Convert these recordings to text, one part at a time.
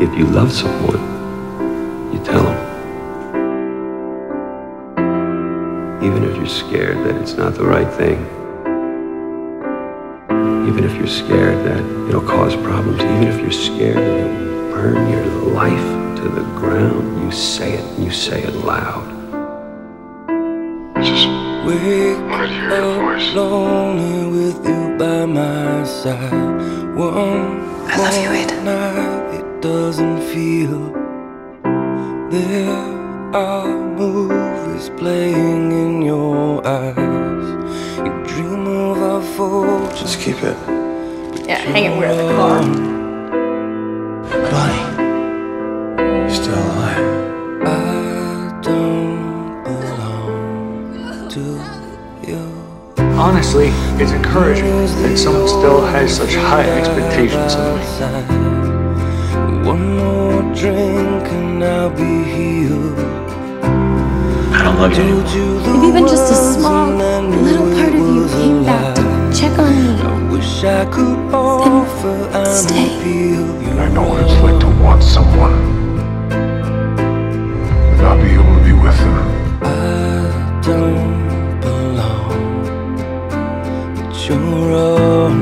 If you love someone, you tell them. Even if you're scared that it's not the right thing. Even if you're scared that it'll cause problems. Even if you're scared that it'll burn your life to the ground. You say it, and you say it loud. Just Wake wanted to hear your voice. lonely with you by my side. One I love you, more Aiden. Night, it doesn't feel. There are movies playing in your eyes. You dream of our fortunes. Just keep it. Yeah, hang it where the car. Bonnie. You're still alive. I don't belong to you. Honestly, it's encouraging that someone still has such high expectations of me. One more drink and I'll be healed. I don't love you anymore. Told you the If even just a small and I knew little part of you came back to check on me, I wish I could offer stay. I know what it's like to want someone. And not be able to be with them. I don't belong, but you're wrong.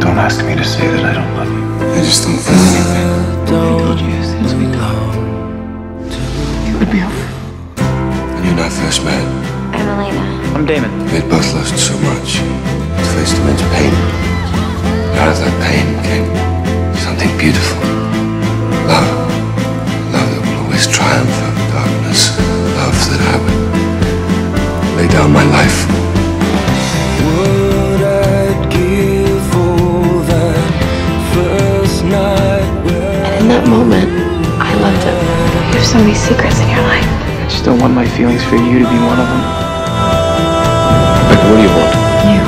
Don't ask me to say that I don't love you. I just don't feel anything. I don't told you as soon as we belong. It would be over. When you and I first met, I'm Elena. I'm Damon. we had both lost so much. We faced immense pain. Out of that pain came something beautiful. Love. Love that will always triumph over darkness. Love that I would lay down my life first night where In that moment, I loved him. You have so many secrets in your life. I just don't want my feelings for you to be one of them. Rebecca, what do you want? You.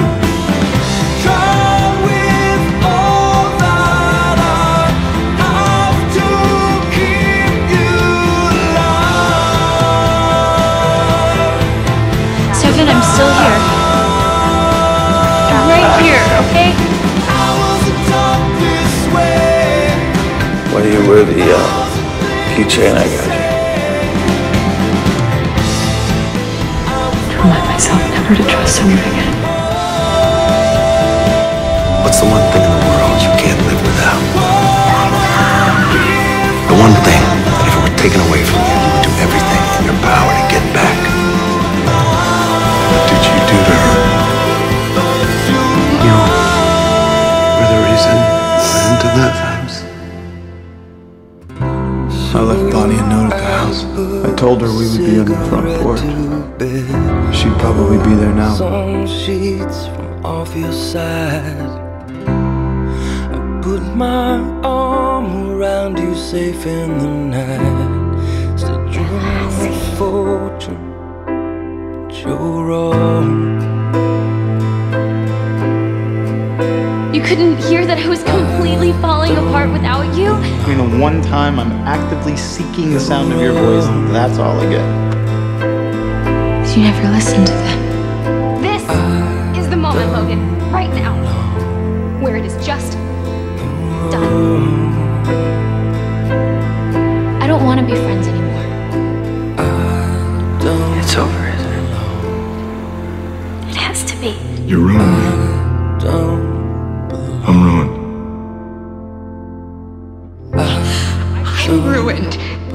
Try with all that I have to keep you alive. Stefan, I'm still here. I'm right here, okay? Wear the uh, keychain I got you? Remind myself never to trust someone again. What's the one thing in the world you can't live without? The one thing that if it were taken away from you, I told her we would be on the front porch. She'd probably be there now. Sheets from off your side. I put my arm around you safe in the night. Still dreaming of fortune, but couldn't hear that I was completely falling apart without you? I mean, the one time I'm actively seeking the sound of your voice, that's all I get. You never listened to them. This is the moment, Logan. Right now. Where it is just done. I don't want to be friends anymore. It's over, isn't it? It has to be. You ruined ruined.